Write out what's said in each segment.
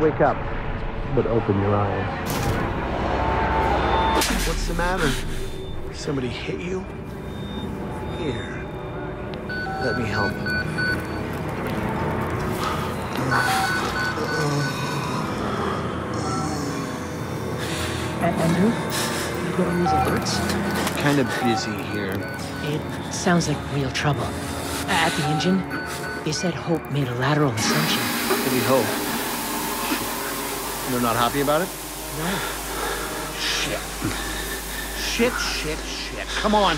wake up, but open your eyes. What's the matter? Somebody hit you? Here. Let me help. Andrew, you got all these alerts? Kind of busy here. It sounds like real trouble. At the engine, they said Hope made a lateral ascension. What do They're not happy about it? No. Shit. Shit, shit, shit. Come on.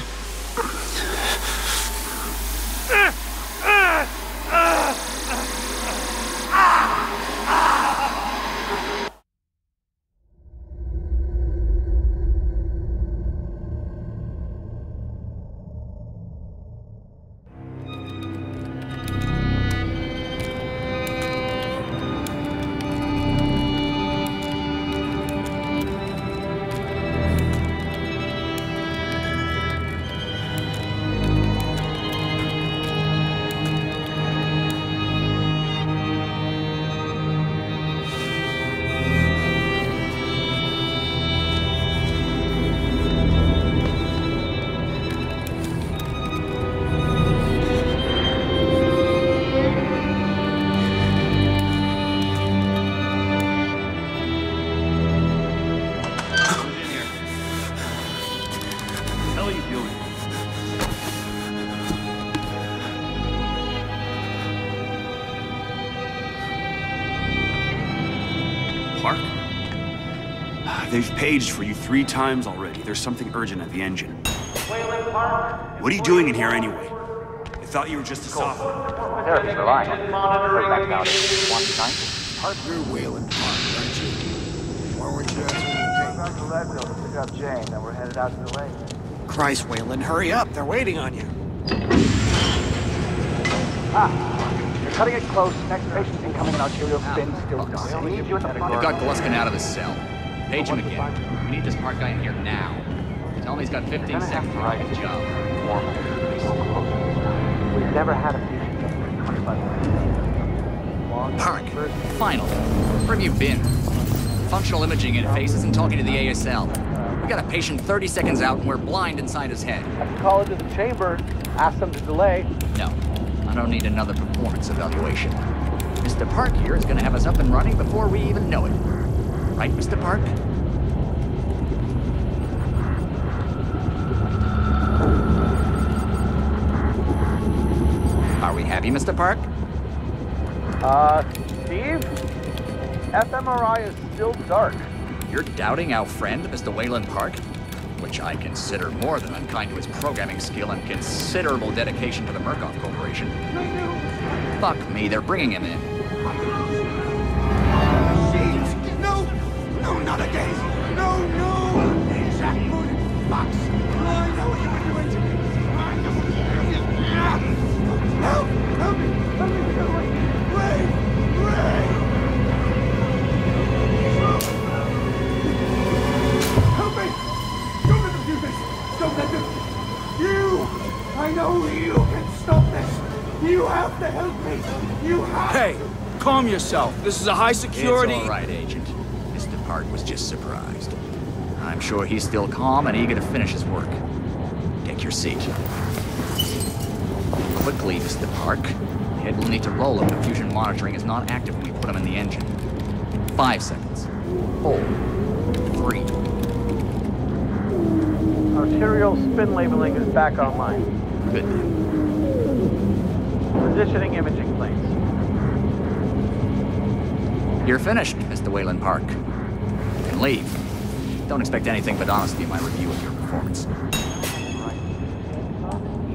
Paged for you three times already. There's something urgent at the engine. What are you doing in here anyway? I thought you were just a sophomore. Therapy's relying on you. Back now to one tonight. You're Waylon Park, aren't you? Why weren't you answering Back to Leadville to pick up Jane, then we're headed out to the lake. Christ, Waylon, hurry up. They're waiting on you. Ah, You're cutting it close. Next patient's incoming and arterial spin still dying. We need you in the They've got Gluskin out of the cell. Page him again. We need this Park guy in here now. Tell him he's got 15 seconds to write his job. We've never had a patient get by Park, final. Where have you been? Functional imaging interface isn't talking to the ASL. We got a patient 30 seconds out and we're blind inside his head. I can call into the chamber. Ask them to delay. No, I don't need another performance evaluation. Mr. Park here is gonna have us up and running before we even know it. Right, Mr. Park? Are we happy, Mr. Park? Uh, Steve? fMRI is still dark. You're doubting our friend, Mr. Waylon Park? Which I consider more than unkind to his programming skill and considerable dedication to the Murkoff Corporation. Fuck me, they're bringing him in. Not again! No, no! Jack Moon, Fox! I know what you were doing to me! I know- Help! Help me! Help me! Help me! Ray! Ray! Help me! Don't let them do this! Don't let them... You! I know you can stop this! You have to help me! You have Hey, calm yourself. This is a high security. It's all right, Agent. Park was just surprised. I'm sure he's still calm and eager to finish his work. Take your seat. Quickly, Mr. Park. The head will need to roll if the fusion monitoring is not active when we put him in the engine. Five seconds. Four. Three. Arterial spin labeling is back online. Good. Positioning imaging plates. You're finished, Mr. Waylon Park. You can leave. Don't expect anything but honesty in my review of your performance.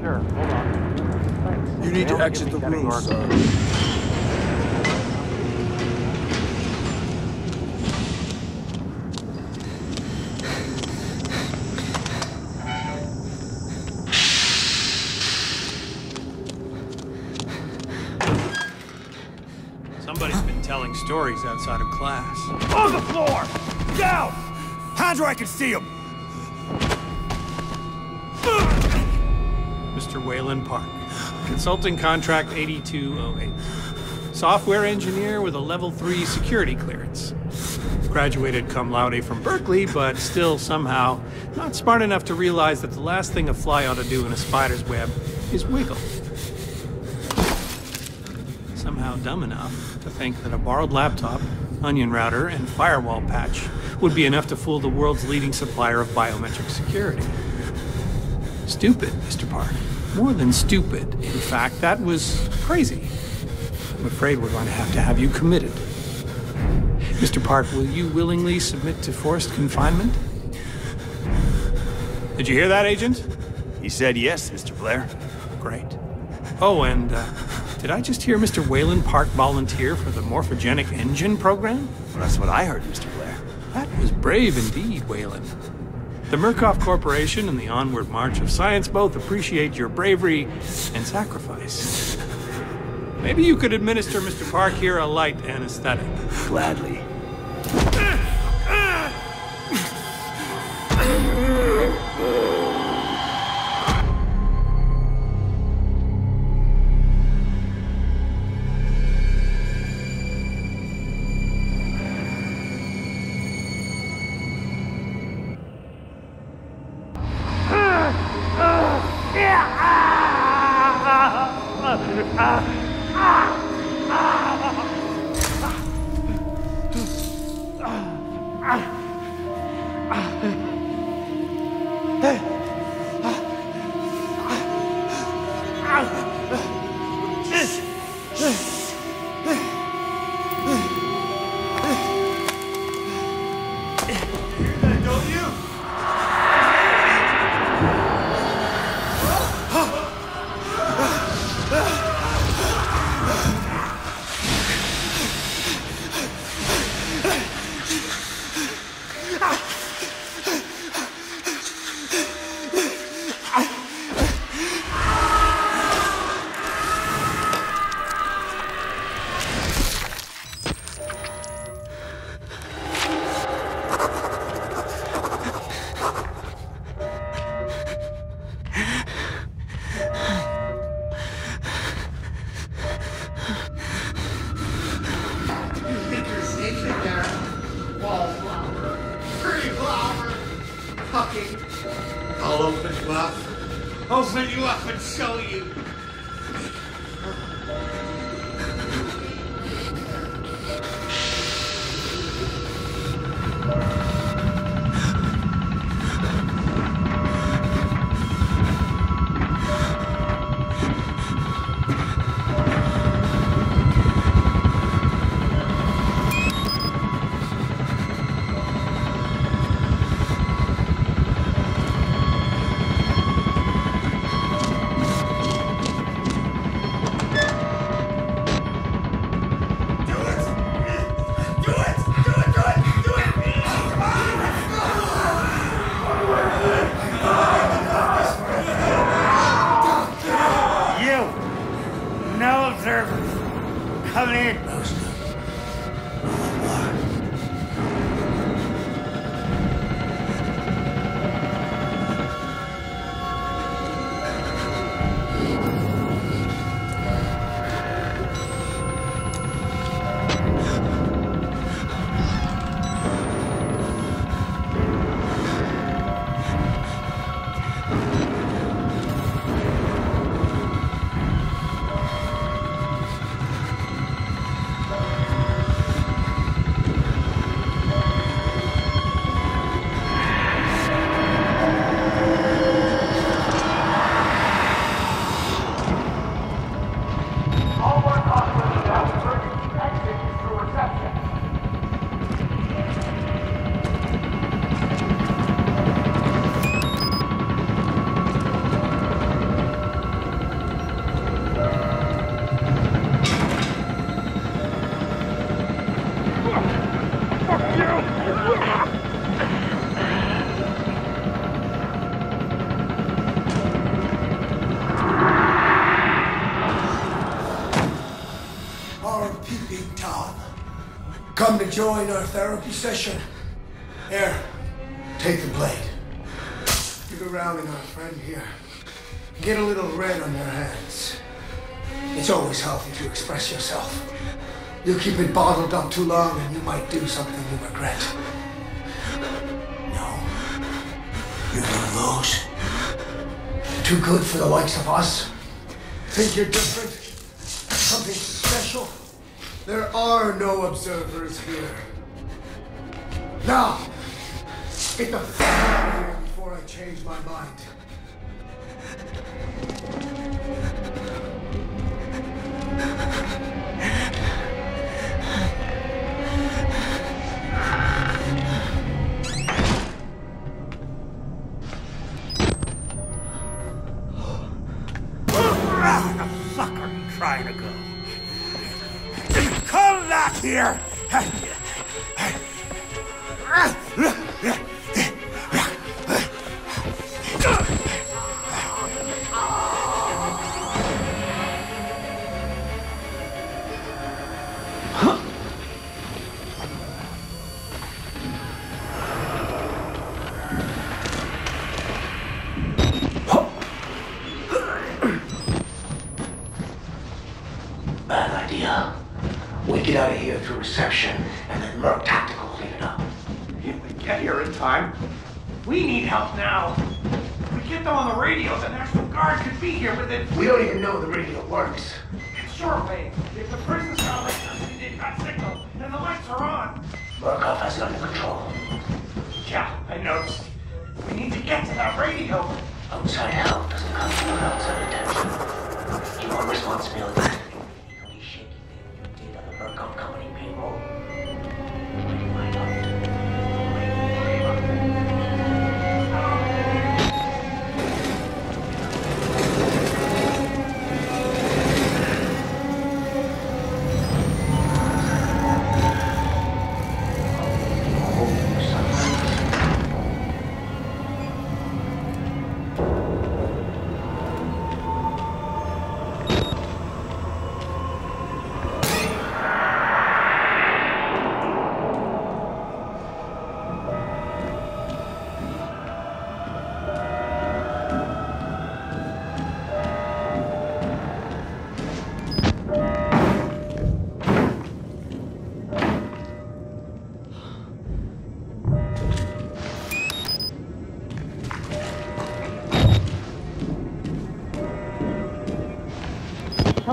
Sure, hold on. Thanks. You need to exit the room, sir. Somebody's been telling stories outside of class. On the floor! Where I can see him! Mr. Waylon Park. Consulting contract 8208. Software engineer with a level 3 security clearance. Graduated cum laude from Berkeley, but still somehow not smart enough to realize that the last thing a fly ought to do in a spider's web is wiggle. Somehow dumb enough to think that a borrowed laptop, onion router, and firewall patch would be enough to fool the world's leading supplier of biometric security. Stupid, Mr. Park. More than stupid. In fact, that was crazy. I'm afraid we're going to have to have you committed. Mr. Park, will you willingly submit to forced confinement? Did you hear that, Agent? He said yes, Mr. Blaire. Great. Oh, and uh, did I just hear Mr. Waylon Park volunteer for the Morphogenic Engine program? Well, that's what I heard, Mr. Blaire. Brave indeed, Waylon. The Murkoff Corporation and the Onward March of Science both appreciate your bravery and sacrifice. Maybe you could administer Mr. Park here a light anesthetic. Gladly. Join our therapy session. Here, take the blade. Dig around in our friend here. Get a little red on your hands. It's always healthy to express yourself. You keep it bottled up too long and you might do something you regret. No. You're gonna lose. Too good for the likes of us. Think you're different? Something special? There are no observers here. Now, get the fuck out of here before I change my mind. Here! We get out of here through reception, and then Merc Tactical clean it up. If we get here in time, we need help now. If we get them on the radio, the National Guard could be here within. We don't even know the radio works. It's Sure, Wayne. If the prison's got electricity, they've got signal, and the lights are on. Murkoff has it under control. Yeah, I noticed. We need to get to that radio. Outside help doesn't come from outside attention. You Your responsibility.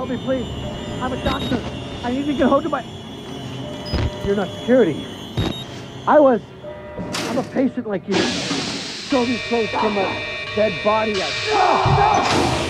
Help me, please. I'm a doctor. I need to get home to my. You're not security. I was. I'm a patient like you. So me close from a dead body. I... Doctor!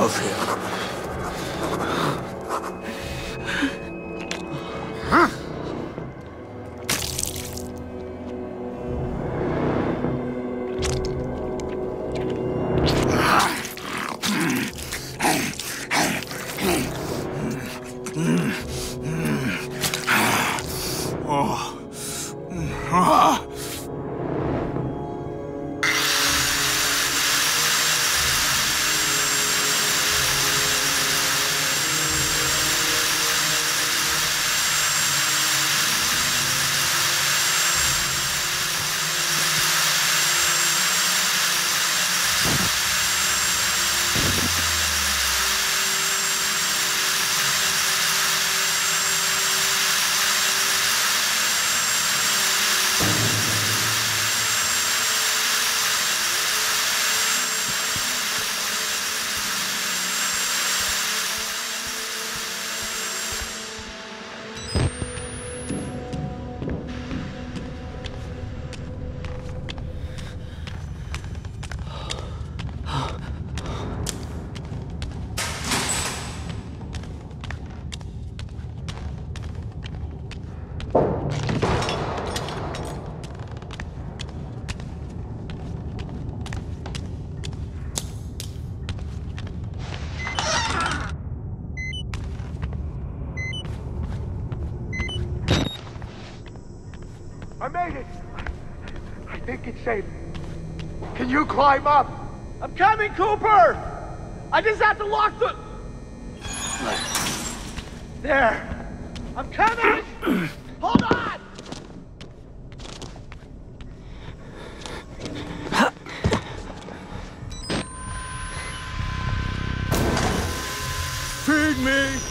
I climb up? I'm coming, Cooper! I just have to lock the... There. I'm coming! Hold on! Feed me!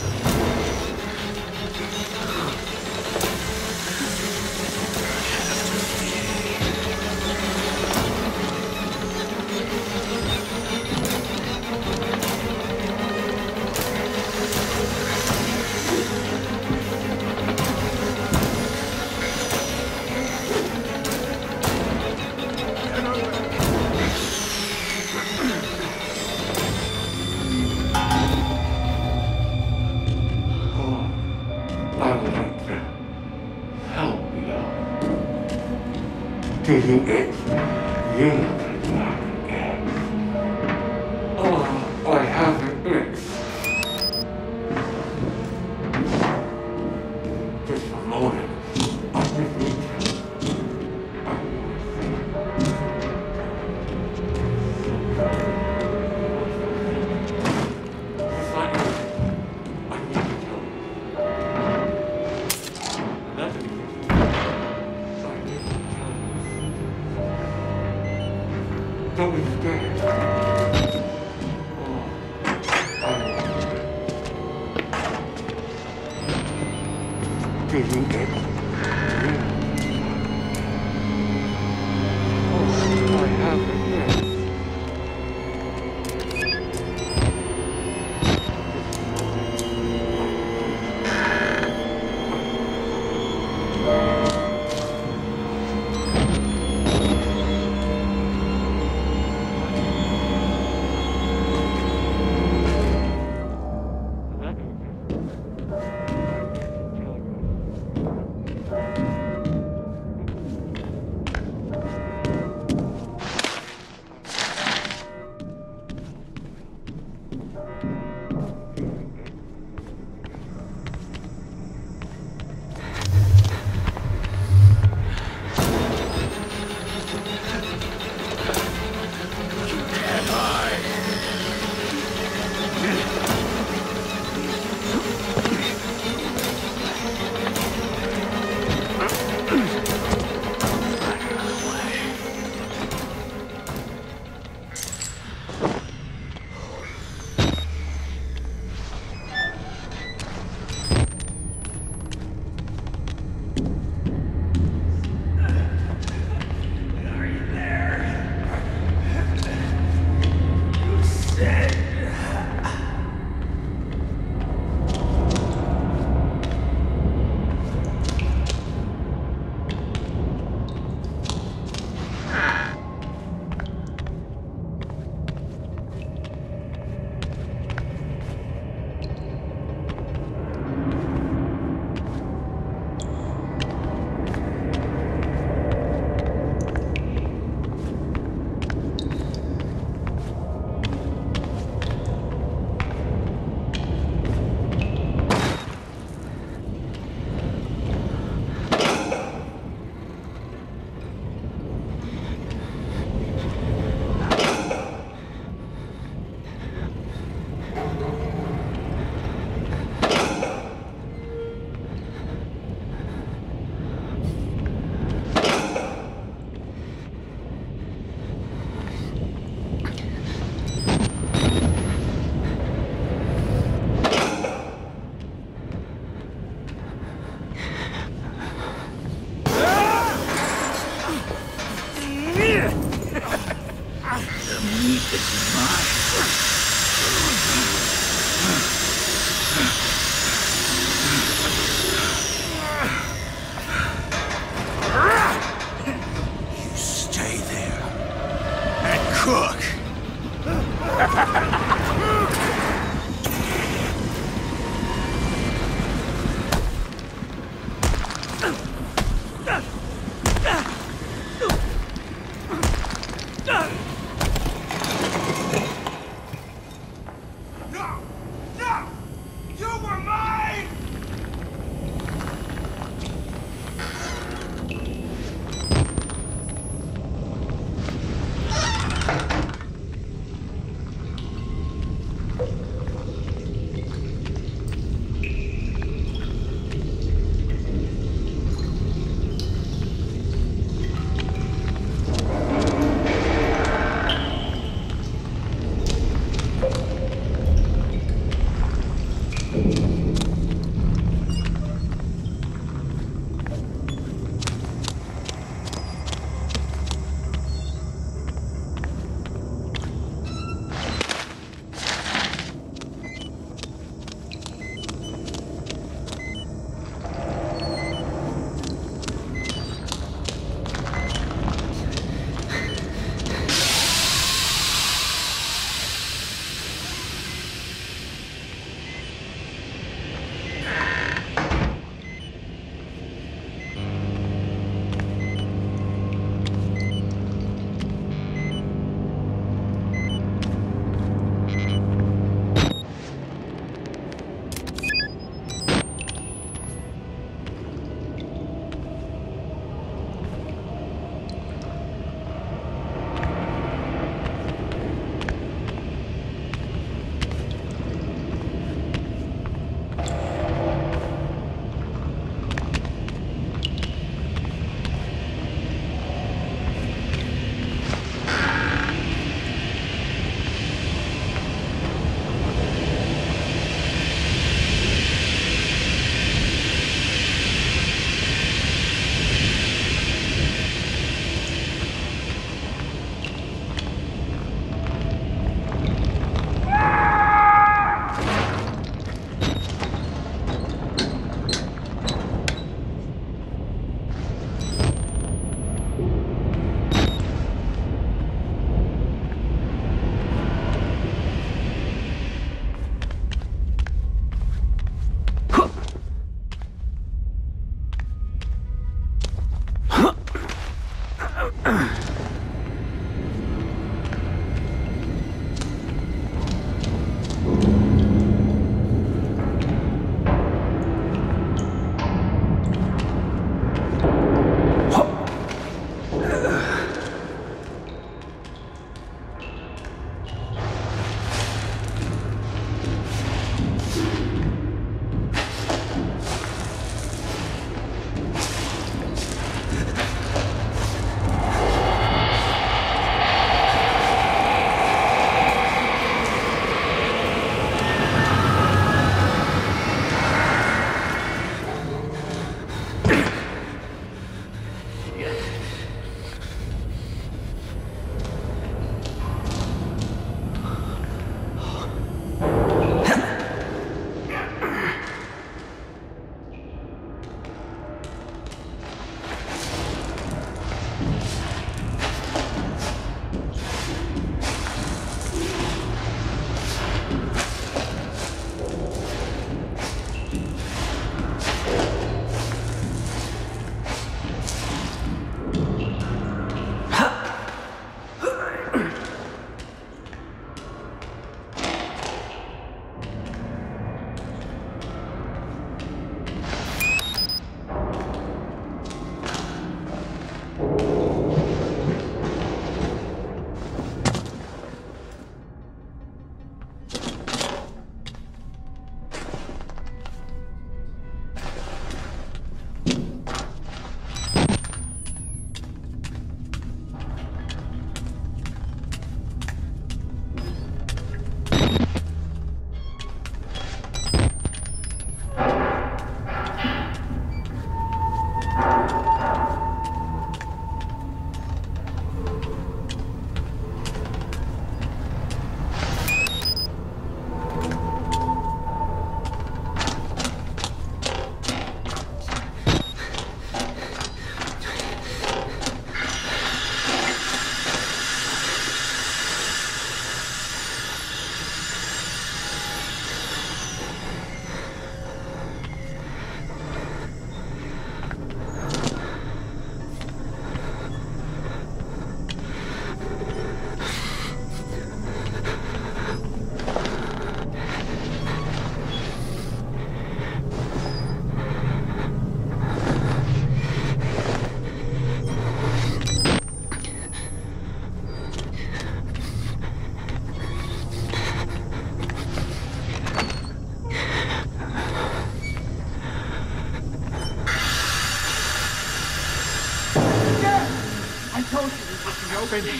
Open.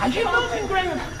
I moving, you. Graham!